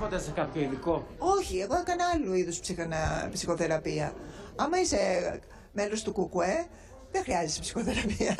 ποτέ σε κάποιο ειδικό; Όχι, εγώ έκανα άλλου είδους ψυχοθεραπεία. Άμα είσαι μέλος του Κουκουέ δεν χρειάζεσαι ψυχοθεραπεία.